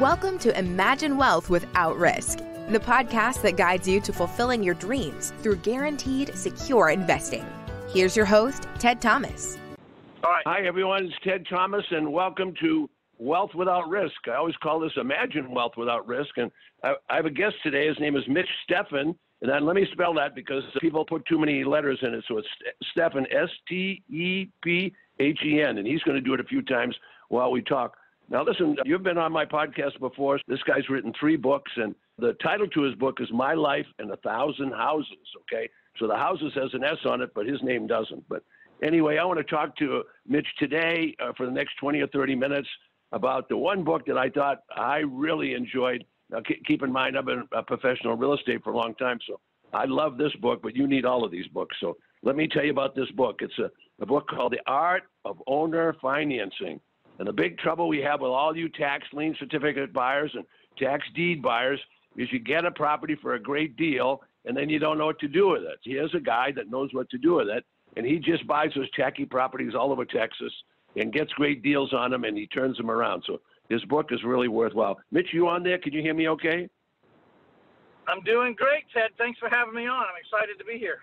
Welcome to Imagine Wealth Without Risk, the podcast that guides you to fulfilling your dreams through guaranteed, secure investing. Here's your host, Ted Thomas. All right. Hi, everyone. It's Ted Thomas, and welcome to Wealth Without Risk. I always call this Imagine Wealth Without Risk. And I, I have a guest today. His name is Mitch Stephen. And then let me spell that because people put too many letters in it. So it's Stephen, S T E P H E N. And he's going to do it a few times while we talk. Now, listen, you've been on my podcast before. This guy's written three books, and the title to his book is My Life in a Thousand Houses. Okay. So the houses has an S on it, but his name doesn't. But anyway, I want to talk to Mitch today uh, for the next 20 or 30 minutes about the one book that I thought I really enjoyed. Now, keep in mind, I've been a professional real estate for a long time, so I love this book, but you need all of these books. So let me tell you about this book. It's a, a book called The Art of Owner Financing. And the big trouble we have with all you tax lien certificate buyers and tax deed buyers is you get a property for a great deal and then you don't know what to do with it. Here's a guy that knows what to do with it, and he just buys those tacky properties all over Texas and gets great deals on them and he turns them around. So his book is really worthwhile. Mitch, you on there? Can you hear me okay? I'm doing great, Ted. Thanks for having me on. I'm excited to be here.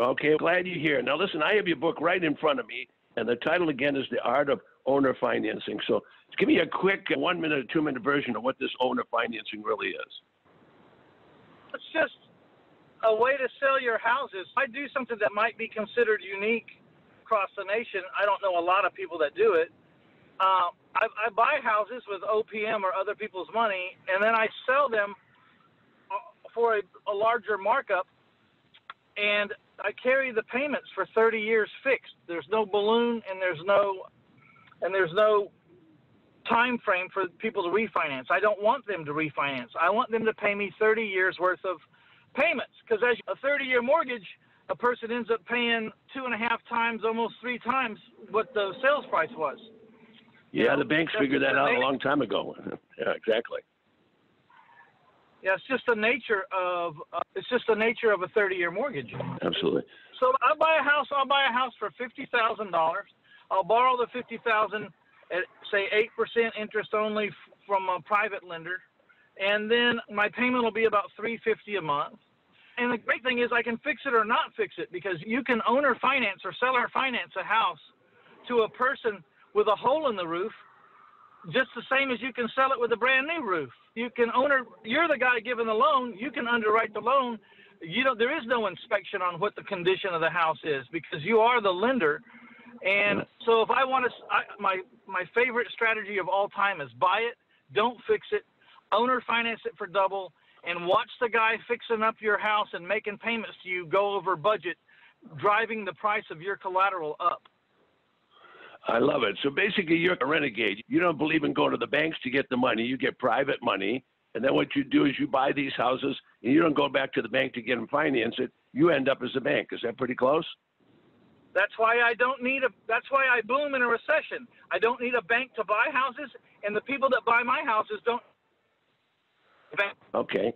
Okay, glad you're here. Now, listen, I have your book right in front of me, and the title again is The Art of owner financing. So give me a quick one minute or two minute version of what this owner financing really is. It's just a way to sell your houses. I do something that might be considered unique across the nation. I don't know a lot of people that do it. Uh, I, I buy houses with OPM or other people's money, and then I sell them uh, for a, a larger markup, and I carry the payments for 30 years fixed. There's no balloon, and there's no and there's no time frame for people to refinance. I don't want them to refinance. I want them to pay me 30 years worth of payments because as a 30 year mortgage, a person ends up paying two and a half times, almost three times what the sales price was. Yeah, you know, the banks figured that out a long time ago. yeah, exactly. Yeah, it's just the nature of uh, it's just the nature of a 30 year mortgage. Absolutely. So I buy a house. I'll buy a house for fifty thousand dollars. I'll borrow the fifty thousand at say eight percent interest only from a private lender, and then my payment will be about three fifty a month. And the great thing is I can fix it or not fix it because you can owner finance or seller finance a house to a person with a hole in the roof just the same as you can sell it with a brand new roof. You can owner you're the guy giving the loan, you can underwrite the loan. You know there is no inspection on what the condition of the house is because you are the lender and so if I want to, I, my my favorite strategy of all time is buy it, don't fix it, owner finance it for double, and watch the guy fixing up your house and making payments to you go over budget, driving the price of your collateral up. I love it. So basically, you're a renegade. You don't believe in going to the banks to get the money. You get private money. And then what you do is you buy these houses and you don't go back to the bank to get them financed. it. You end up as a bank. Is that pretty close? That's why I don't need a. That's why I boom in a recession. I don't need a bank to buy houses, and the people that buy my houses don't. Okay.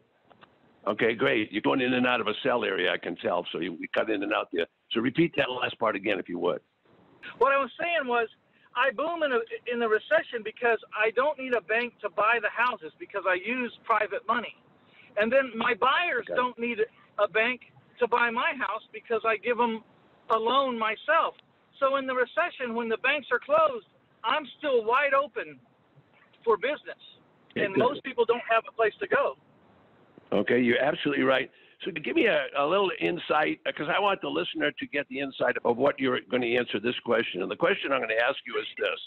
Okay, great. You're going in and out of a cell area, I can tell. So you, you cut in and out there. So repeat that last part again, if you would. What I was saying was, I boom in a, in the recession because I don't need a bank to buy the houses because I use private money, and then my buyers okay. don't need a bank to buy my house because I give them alone myself. So in the recession, when the banks are closed, I'm still wide open for business, and most people don't have a place to go. Okay, you're absolutely right. So give me a, a little insight, uh, because I want the listener to get the insight of what you're going to answer this question. And the question I'm going to ask you is this: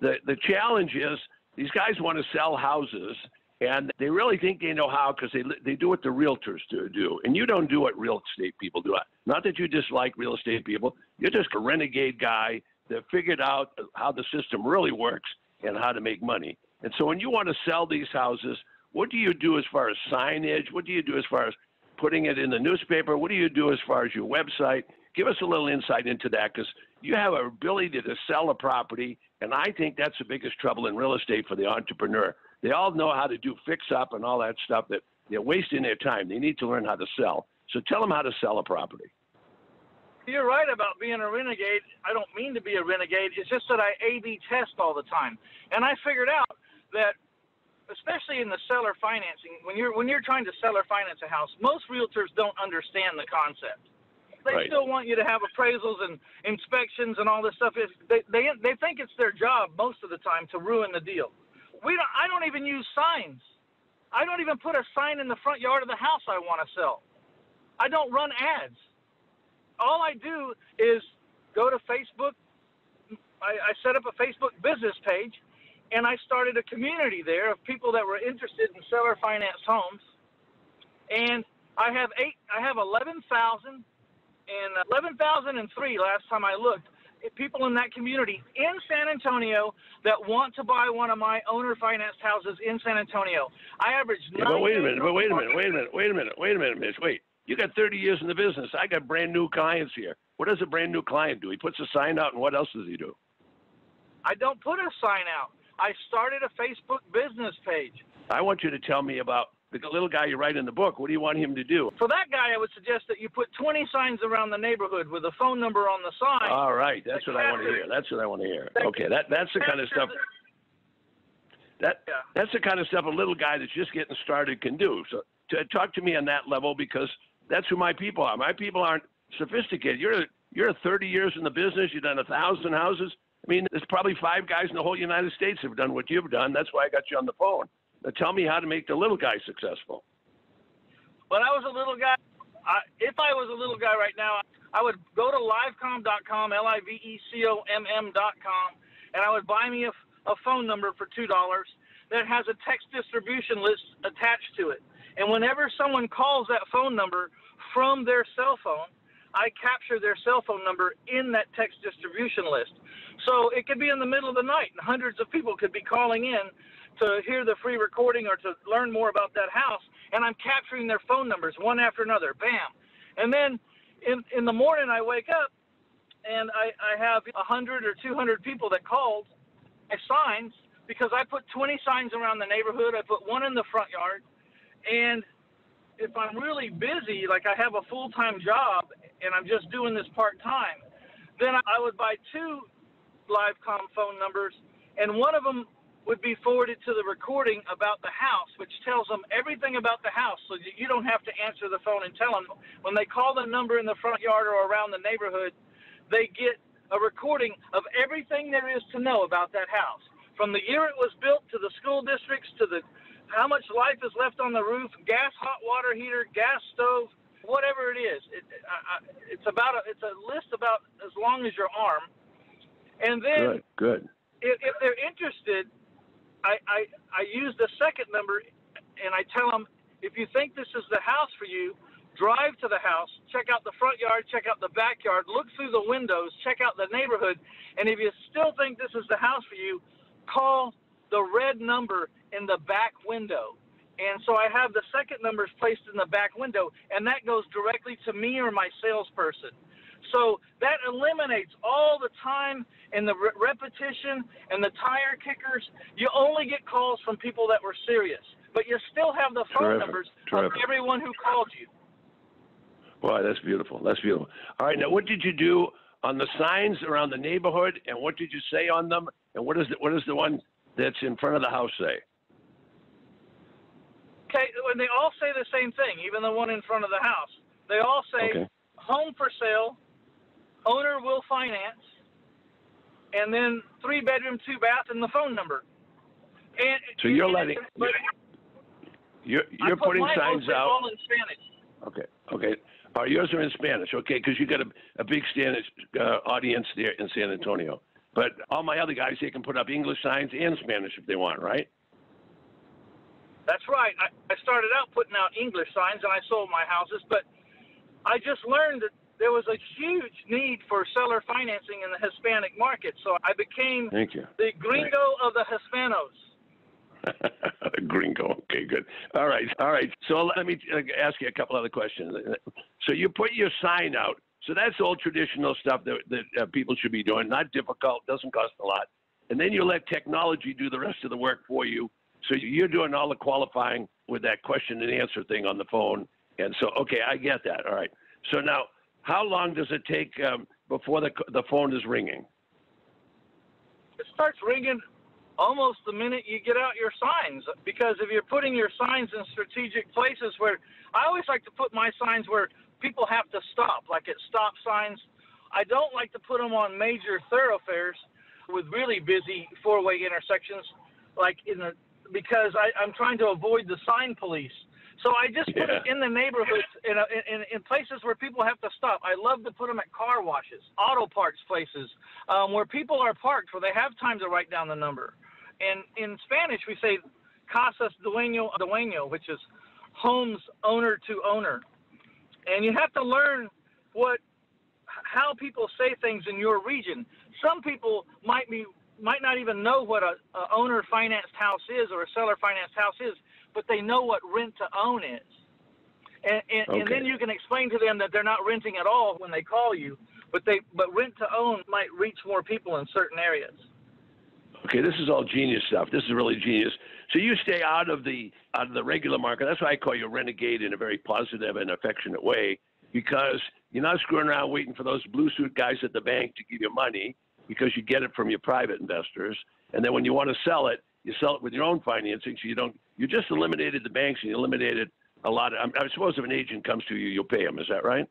the the challenge is these guys want to sell houses, and they really think they know how because they they do what the realtors do, do, and you don't do what real estate people do. Not that you dislike real estate people, you're just a renegade guy that figured out how the system really works and how to make money. And so when you want to sell these houses, what do you do as far as signage? What do you do as far as putting it in the newspaper? What do you do as far as your website? Give us a little insight into that because you have an ability to sell a property, and I think that's the biggest trouble in real estate for the entrepreneur they all know how to do fix up and all that stuff that they're wasting their time. They need to learn how to sell. So tell them how to sell a property. You're right about being a renegade. I don't mean to be a renegade. It's just that I A/B test all the time, and I figured out that especially in the seller financing, when you're when you're trying to seller finance a house, most realtors don't understand the concept. They Right. still want you to have appraisals and inspections and all this stuff. It's, they they they think it's their job most of the time to ruin the deal. We don't. I don't even use signs. I don't even put a sign in the front yard of the house I want to sell. I don't run ads. All I do is go to Facebook. I, I set up a Facebook business page, and I started a community there of people that were interested in seller finance homes. And I have eight. I have eleven thousand and eleven thousand and three last time I looked. People in that community in San Antonio that want to buy one of my owner financed houses in San Antonio. I average. Yeah, but wait a minute, but wait a minute, wait a minute, wait a minute, wait a minute, Mitch. Wait. You got 30 years in the business. I got brand new clients here. What does a brand new client do? He puts a sign out, and what else does he do? I don't put a sign out. I started a Facebook business page. I want you to tell me about the little guy you write in the book. What do you want him to do? For that guy, I would suggest that you put 20 signs around the neighborhood with a phone number on the sign. All right, that's what I want to hear. That's what I want to hear. Okay, that that's the kind of stuff. That Yeah. that's the kind of stuff a little guy that's just getting started can do. So to, talk to me on that level because that's who my people are. My people aren't sophisticated. You're you're 30 years in the business. You've done a thousand houses. I mean, there's probably five guys in the whole United States have done what you've done. That's why I got you on the phone. Now tell me how to make the little guy successful. When I was a little guy, I, if I was a little guy right now, I would go to livecom.com, L I V E C O M M.com, and I would buy me a, a phone number for $2 that has a text distribution list attached to it. And whenever someone calls that phone number from their cell phone, I capture their cell phone number in that text distribution list. So it could be in the middle of the night, and hundreds of people could be calling in to hear the free recording or to learn more about that house, and I'm capturing their phone numbers one after another. Bam. And then in, in the morning, I wake up and I, I have 100 or 200 people that called my signs because I put 20 signs around the neighborhood. I put one in the front yard. And if I'm really busy, like I have a full time job and I'm just doing this part time, then I would buy two Livecom phone numbers, and one of them would be forwarded to the recording about the house, which tells them everything about the house, so that you don't have to answer the phone and tell them. When they call the number in the front yard or around the neighborhood, they get a recording of everything there is to know about that house, from the year it was built to the school districts to the how much life is left on the roof, gas hot water heater, gas stove, whatever it is. It, I, I, it's about a, it's a list about as long as your arm, and then Good, good. if, if they're interested, I, I, I use the second number and I tell them if you think this is the house for you, drive to the house, check out the front yard, check out the backyard, look through the windows, check out the neighborhood, and if you still think this is the house for you, call the red number in the back window. And so I have the second numbers placed in the back window, and that goes directly to me or my salesperson. So that eliminates all the time and the re- repetition and the tire kickers. You only get calls from people that were serious, but you still have the phone Terrific, numbers terrific. of everyone who called you. Boy, that's beautiful. That's beautiful. All right, now what did you do on the signs around the neighborhood, and what did you say on them, and what is the, what is the one that's in front of the house say? Okay, when they all say the same thing, even the one in front of the house, they all say Okay. home for sale, owner will finance, and then three bedroom, two bath, and the phone number. And So you're letting- but You're you're putting signs out. all in Spanish. Okay, okay. Uh, yours are in Spanish, okay, because you got a, a big Spanish uh, audience there in San Antonio. But all my other guys, they can put up English signs and Spanish if they want, right? That's right. I, I started out putting out English signs and I sold my houses, but I just learned that there was a huge need for seller financing in the Hispanic market. So I became Thank you. the gringo of the Hispanos. Gringo. Okay, good. All right, all right. So let me uh, ask you a couple other questions. So you put your sign out. So that's all traditional stuff that, that uh, people should be doing. Not difficult, doesn't cost a lot. And then you let technology do the rest of the work for you. So you're doing all the qualifying with that question and answer thing on the phone. And so, okay, I get that. All right. So now, how long does it take um, before the the phone is ringing? It starts ringing almost the minute you get out your signs. Because if you're putting your signs in strategic places where I always like to put my signs where people have to stop, like at stop signs. I don't like to put them on major thoroughfares with really busy four-way intersections, like in the because I, I'm trying to avoid the sign police. So I just put Yeah. it in the neighborhoods, in, a, in in places where people have to stop. I love to put them at car washes, auto parts places, um, where people are parked, where they have time to write down the number. And in Spanish, we say casas dueño dueño, which is homes owner to owner. And you have to learn what how people say things in your region. Some people might be might not even know what a, a owner financed house is or a seller financed house is, but they know what rent to own is. And, and, and then you can explain to them that they're not renting at all when they call you, but they but rent to own might reach more people in certain areas. Okay, this is all genius stuff. This is really genius. So you stay out of the out of the regular market. That's why I call you a renegade in a very positive and affectionate way, because you're not screwing around waiting for those blue suit guys at the bank to give you money because you get it from your private investors, and then when you want to sell it, you sell it with your own financing. So you don't. You just eliminated the banks and you eliminated a lot of. I suppose if an agent comes to you, you'll pay him. Is that right?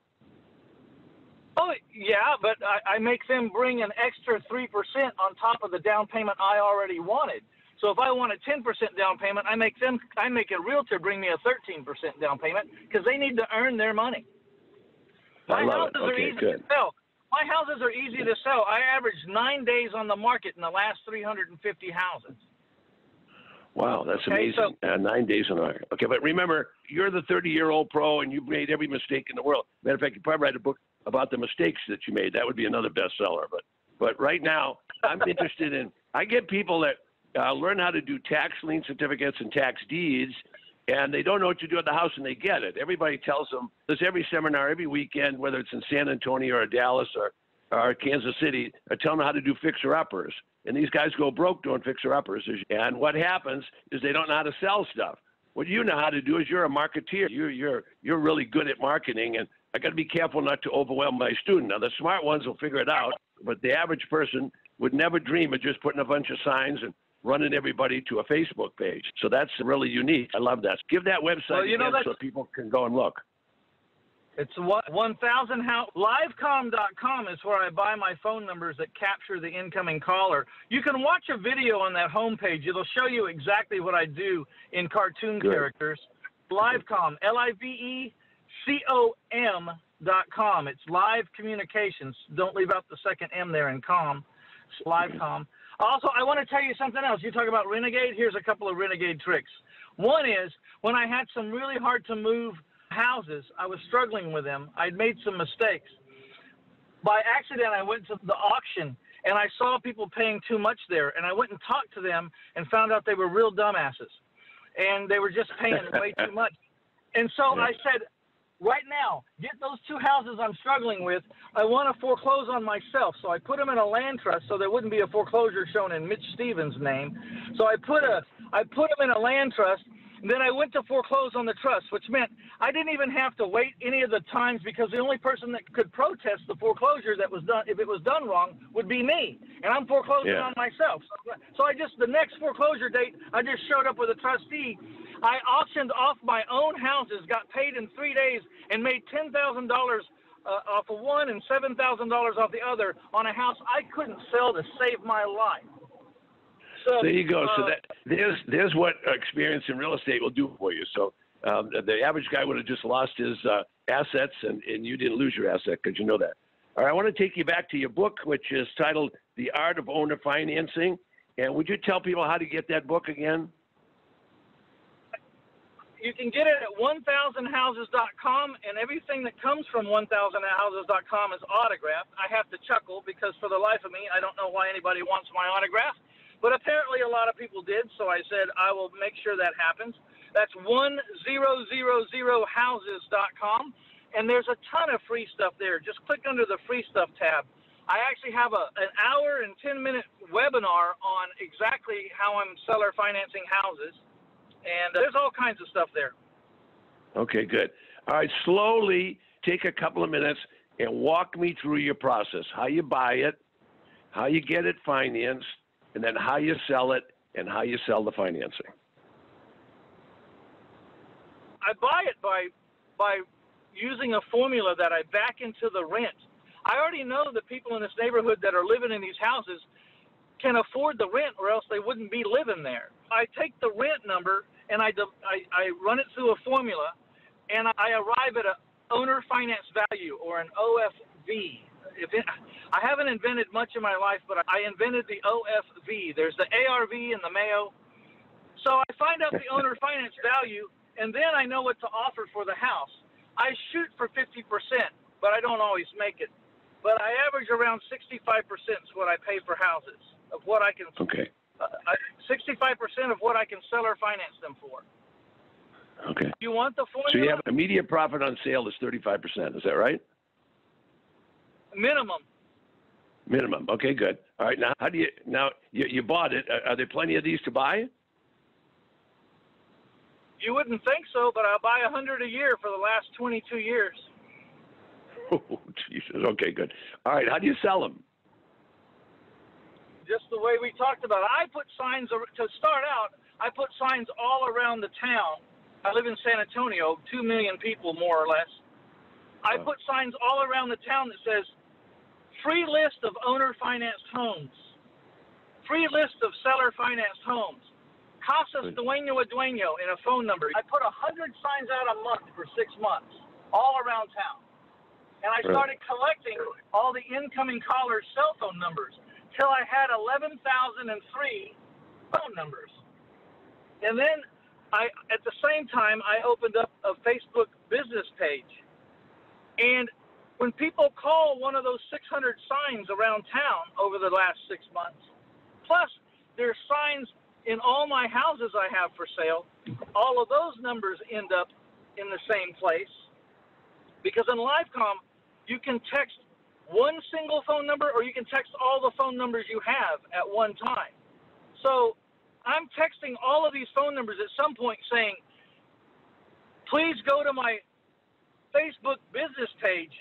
Oh yeah, but I, I make them bring an extra three percent on top of the down payment I already wanted. So if I want a ten percent down payment, I make them I make a realtor bring me a thirteen percent down payment because they need to earn their money. I My love houses it. are Okay, easy good. to sell. My houses are easy to sell. I averaged nine days on the market in the last 350 houses. Wow, that's Okay, amazing. uh, nine days on market. Okay, but remember, you're the 30 year old pro and you've made every mistake in the world. Matter of fact, you probably write a book about the mistakes that you made. That would be another bestseller. But but right now, I'm interested in. I get people that uh, learn how to do tax lien certificates and tax deeds, and they don't know what to do at the house, and they get it. Everybody tells them. There's every seminar every weekend, whether it's in San Antonio or Dallas or or Kansas City, are telling them how to do fixer uppers. And these guys go broke doing fixer uppers. And what happens is they don't know how to sell stuff. What you know how to do is you're a marketeer. You're you're you're really good at marketing, and I got to be careful not to overwhelm my student. Now the smart ones will figure it out, but the average person would never dream of just putting a bunch of signs and running everybody to a Facebook page. So that's really unique. I love that. Give that website Well, you know, so people can go and look. It's what 1,000 house livecom.com is where I buy my phone numbers that capture the incoming caller. You can watch a video on that homepage. It'll show you exactly what I do in cartoon Good. characters. Livecom, L I V E C O M dot com. It's live communications. Don't leave out the second M there in com. It's livecom. Also, I want to tell you something else. You talk about renegade. Here's a couple of renegade tricks. One is when I had some really hard to move houses, I was struggling with them. I'd made some mistakes. By accident, I went to the auction and I saw people paying too much there. And I went and talked to them and found out they were real dumbasses. And they were just paying way too much. And so I said, right now, get those two houses I'm struggling with. I want to foreclose on myself. So I put them in a land trust so there wouldn't be a foreclosure shown in Mitch Stephen's name. So I put a I put them in a land trust. And then I went to foreclose on the trust, which meant I didn't even have to wait any of the times because the only person that could protest the foreclosure that was done, if it was done wrong, would be me. And I'm foreclosing Yeah. on myself. So, so I just, the next foreclosure date, I just showed up with a trustee. I auctioned off my own houses, got paid in three days, and made $10,000 uh, off of one and $7,000 off the other on a house I couldn't sell to save my life. So, There you go. So uh, that there's there's what experience in real estate will do for you. So um, the average guy would have just lost his uh, assets, and, and you didn't lose your asset because you know that. All right, I want to take you back to your book, which is titled "The Art of Owner Financing." And would you tell people how to get that book again? you can get it at 1000houses.com and everything that comes from 1000houses.com is autographed. I have to chuckle because for the life of me, I don't know why anybody wants my autograph, but apparently a lot of people did, so I said I will make sure that happens. That's 1000houses.com and there's a ton of free stuff there. Just click under the free stuff tab. I actually have a an hour and 10 minute webinar on exactly how I'm seller financing houses and uh, there's all kinds of stuff there. Okay, good. All right, slowly take a couple of minutes and walk me through your process. How you buy it, how you get it financed, and then how you sell it, and how you sell the financing. I buy it by by using a formula that I back into the rent. I already know the people in this neighborhood that are living in these houses can afford the rent, or else they wouldn't be living there. I take the rent number and I I, I run it through a formula, and I arrive at a owner finance value or an OFV. If it, I haven't invented much in my life, but I invented the OFV. There's the ARV and the Mayo. So I find out the owner finance value, and then I know what to offer for the house. I shoot for 50%, but I don't always make it. But I average around 65% is what I pay for houses of what I can. Okay. Uh, 65% of what I can sell or finance them for. Okay. You want the formula? So you have immediate profit on sale is 35%. Is that right? Minimum. Minimum. Okay, good. All right. Now, how do you now you, you bought it? Are, are there plenty of these to buy? You wouldn't think so, but I buy a hundred a year for the last 22 years. Oh, Jesus. Okay, good. All right. How do you sell them? Just the way we talked about. I put signs to start out. I put signs all around the town. I live in San Antonio, two million people more or less. I put signs all around the town that says free list of owner financed homes, free list of seller financed homes. Casas Dueño a Dueño in a phone number. I put a hundred signs out a month for six months, all around town. And I started collecting all the incoming callers' cell phone numbers till I had 11,003 phone numbers. And then I, at the same time, I opened up a Facebook business page. And when people call one of those 600 signs around town over the last six months, plus there's signs in all my houses I have for sale, all of those numbers end up in the same place. Because in Livecom, you can text one single phone number or you can text all the phone numbers you have at one time. So I'm texting all of these phone numbers at some point saying, please go to my Facebook business page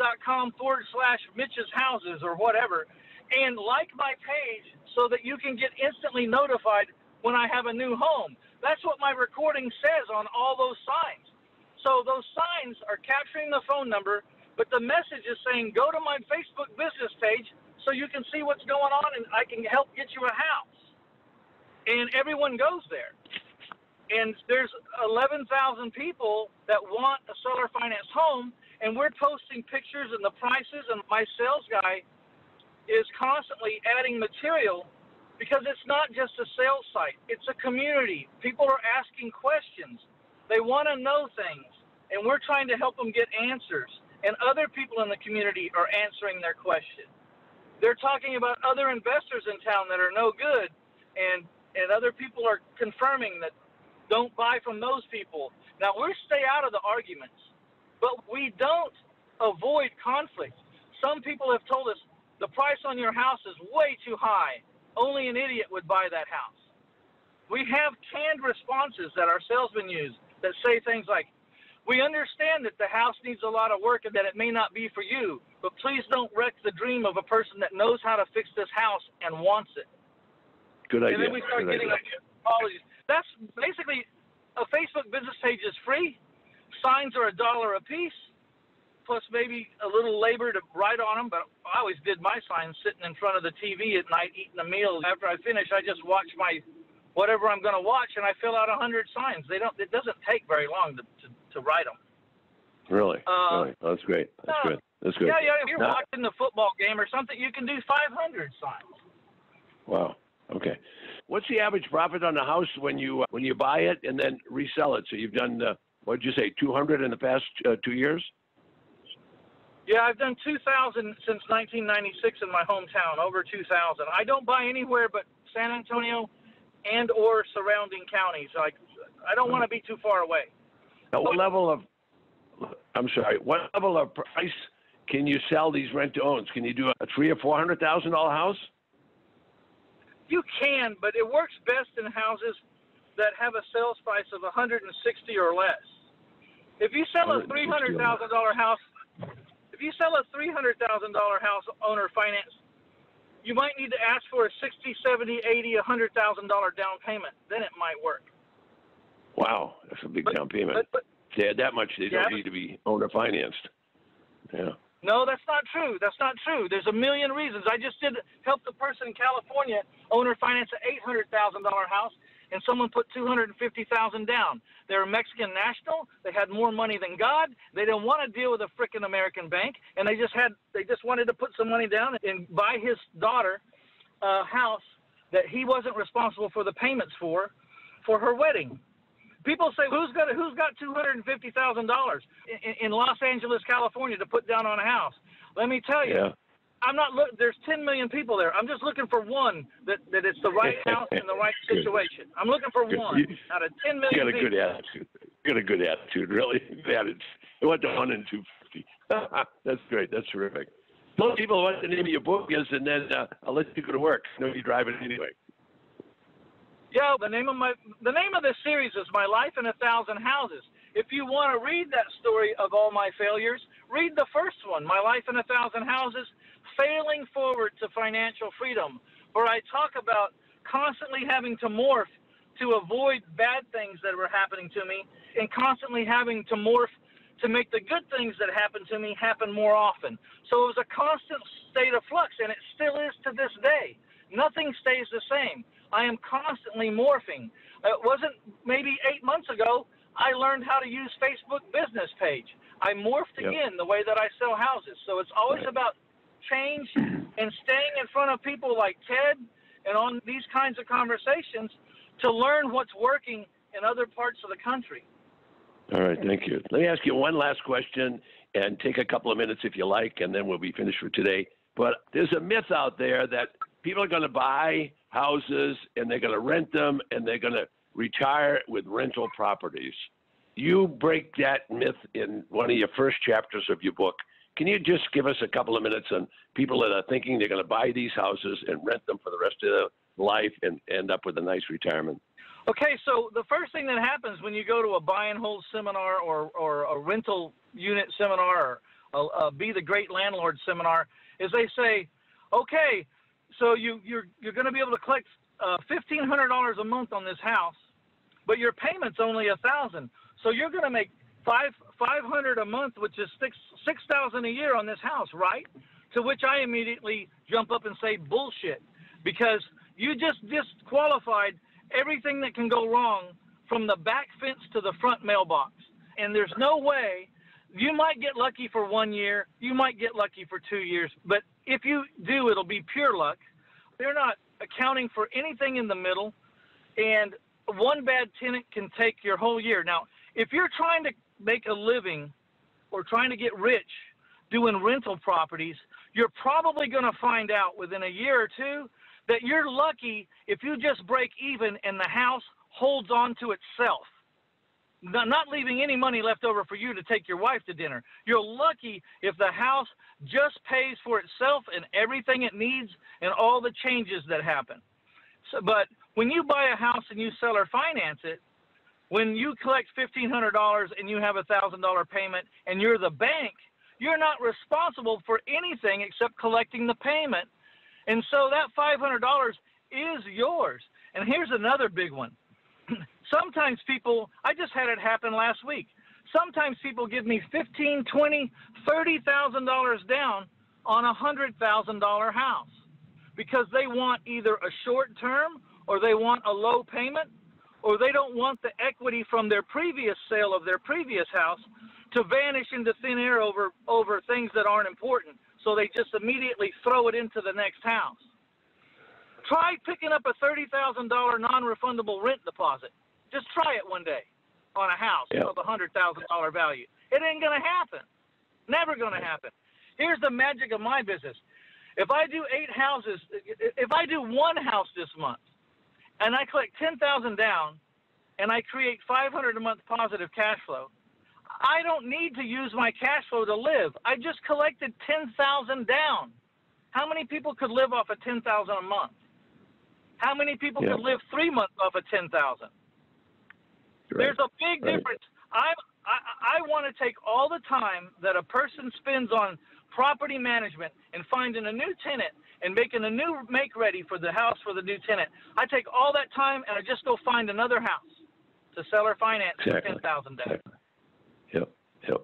dot com forward slash Mitch's houses or whatever and like my page so that you can get instantly notified when I have a new home. That's what my recording says on all those signs. So those signs are capturing the phone number, but the message is saying go to my Facebook business page so you can see what's going on and I can help get you a house and everyone goes there. And there's 11,000 people that want a seller finance home, and we're posting pictures and the prices, and my sales guy is constantly adding material because it's not just a sales site, it's a community. People are asking questions, they want to know things, and we're trying to help them get answers. And other people in the community are answering their questions. They're talking about other investors in town that are no good, and and other people are confirming that don't buy from those people. Now we stay out of the arguments, but we don't avoid conflict. Some people have told us the price on your house is way too high. Only an idiot would buy that house. We have canned responses that our salesmen use that say things like, we understand that the house needs a lot of work and that it may not be for you, but please don't wreck the dream of a person that knows how to fix this house and wants it. Good idea. And then we start Good getting idea. apologies. That's basically a Facebook business page is free. Signs are a dollar a piece, plus maybe a little labor to write on them. But I always did my signs sitting in front of the TV at night eating a meal. After I finish, I just watch my whatever I'm going to watch, and I fill out a hundred signs. They don't. It doesn't take very long to to, to write them. Really? Uh, really? Oh, that's great. That's no. good. That's good. Yeah, yeah. If you're Now- watching the football game or something, you can do 500 signs. Wow. Okay. What's the average profit on the house when you uh, when you buy it and then resell it? So you've done uh, what did you say, 200 in the past uh, two years? Yeah, I've done 2,000 since 1996 in my hometown, over 2,000. I don't buy anywhere but San Antonio and or surrounding counties. Like, I don't want to be too far away. Now, what level of I'm sorry, what level of price can you sell these rent to owns? Can you do a three or four hundred thousand dollar house? You can, but it works best in houses that have a sales price of 160 or less. If you sell a 160 or less. $300,000 house, if you sell a $300,000 house owner finance, you might need to ask for a 60, 70, 80, 100,000 dollar down payment. Then it might work. Wow, that's a big But- down payment. But, but they had that much, they Yeah, don't need to be owner financed. Yeah. no, that's not true. That's not true. There's a million reasons. I just did help the person in California owner finance an eight hundred thousand dollar house, and someone put two hundred and fifty thousand down. They're a Mexican national. They had more money than God. They didn't want to deal with a frickin' American bank, and they just had they just wanted to put some money down and buy his daughter a house that he wasn't responsible for the payments for, for her wedding. People say, who's got who's got two hundred and fifty thousand dollars in Los Angeles, California, to put down on a house? Let me tell you, Yeah. I'm not look. There's 10 million people there. I'm just looking for one that that it's the right house in the right situation. I'm looking for Good. one You- out of 10 You got a people. good attitude. You got a good attitude, really. Good attitude. It went to one and two fifty. That's great. That's terrific. Tell people what the name of your book is, and then uh, I'll let you go to work. I know you drive it anyway. Yeah, the name of my the name of this series is My Life in a Thousand Houses. If you want to read that story of all my failures, read the first one, My Life in a Thousand Houses, Failing Forward to Financial Freedom, where I talk about constantly having to morph to avoid bad things that were happening to me and constantly having to morph to make the good things that happen to me happen more often. So it was a constant state of flux, and it still is to this day. Nothing stays the same. I am constantly morphing. It wasn't maybe eight months ago I learned how to use Facebook business page. I morphed Yep. again the way that I sell houses. So it's always Right. about change and staying in front of people like Ted and on these kinds of conversations to learn what's working in other parts of the country. All right, thank you. Let me ask you one last question and take a couple of minutes if you like, and then we'll be finished for today. But there's a myth out there that people are going to buy houses and they're going to rent them and they're going to retire with rental properties. You break that myth in one of your first chapters of your book. Can you just give us a couple of minutes on people that are thinking they're going to buy these houses and rent them for the rest of their life and end up with a nice retirement? Okay, so the first thing that happens when you go to a buy and hold seminar or, or a rental unit seminar or a, a Be the Great Landlord seminar is they say, okay, so you, you're, you're going to be able to collect uh, $1,500 a month on this house, but your payment's only a 1000 So you're going to make five, 500 a month, which is six, 6000 a year on this house, right? To which I immediately jump up and say, bullshit, because you just disqualified everything that can go wrong from the back fence to the front mailbox. And there's no way you might get lucky for one year, you might get lucky for two years, but if you do, it'll be pure luck. They're not accounting for anything in the middle, and one bad tenant can take your whole year. Now, if you're trying to make a living or trying to get rich doing rental properties, you're probably going to find out within a year or two that you're lucky if you just break even and the house holds on to itself. Not leaving any money left over for you to take your wife to dinner. You're lucky if the house just pays for itself and everything it needs and all the changes that happen. So, but when you buy a house and you sell or finance it, when you collect $1,500 and you have a $1,000 payment and you're the bank, you're not responsible for anything except collecting the payment. And so that $500 is yours. And here's another big one. Sometimes people, I just had it happen last week. Sometimes people give me fifteen, twenty, thirty thousand dollars down on a hundred thousand dollar house because they want either a short term or they want a low payment or they don't want the equity from their previous sale of their previous house to vanish into thin air over over things that aren't important. So they just immediately throw it into the next house. Try picking up a thirty thousand dollar non-refundable rent deposit. Just try it one day on a house Yeah. of a hundred thousand dollar value. It ain't gonna happen. Never gonna happen. Here's the magic of my business. If I do eight houses, if I do one house this month, and I collect ten thousand down, and I create five hundred a month positive cash flow, I don't need to use my cash flow to live. I just collected ten thousand down. How many people could live off of ten thousand a month? How many people Yeah. could live three months off of ten thousand? There's a big Right. difference. I I, I want to take all the time that a person spends on property management and finding a new tenant and making a new make ready for the house for the new tenant. I take all that time and I just go find another house to sell or finance Exactly. for ten thousand dollars. Exactly. Yep, yep.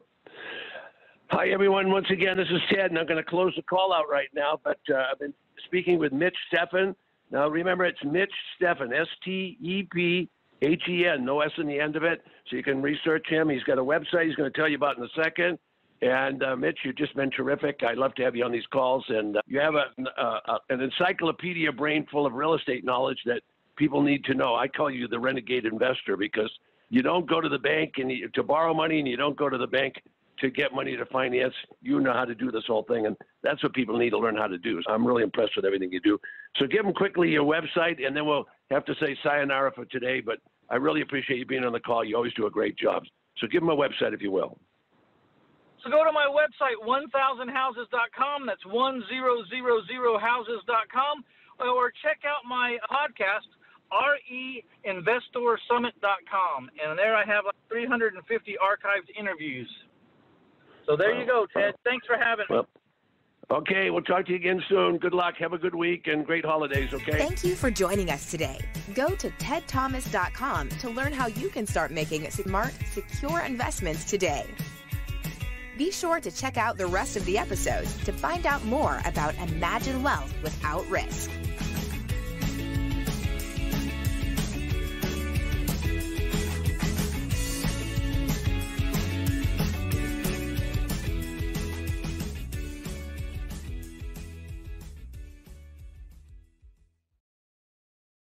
Hi, everyone. Once again, this is Ted, and I'm going to close the call out right now. But uh, I've been speaking with Mitch Stephen. Now, remember, it's Mitch Stephen, S T E P H E N, no S in the end of it. So you can research him. He's got a website he's going to tell you about in a second. And uh, Mitch, you've just been terrific. I love to have you on these calls. And uh, you have a, uh, an encyclopedia brain full of real estate knowledge that people need to know. I call you the renegade investor because you don't go to the bank and you, to borrow money, and you don't go to the bank to get money to finance. You know how to do this whole thing, and that's what people need to learn how to do. So I'm really impressed with everything you do. So give them quickly your website, and then we'll have to say sayonara for today. But I really appreciate you being on the call. You always do a great job. So give them a website if you will. So go to my website, 1000houses.com. That's 1000houses.com. Or check out my podcast, reinvestorsummit.com. And there I have like 350 archived interviews. So there you go, Ted. Thanks for having me. Okay, we'll talk to you again soon. Good luck. Have a good week and great holidays, okay? Thank you for joining us today. Go to tedthomas.com to learn how you can start making smart, secure investments today. Be sure to check out the rest of the episode to find out more about Imagine Wealth without risk.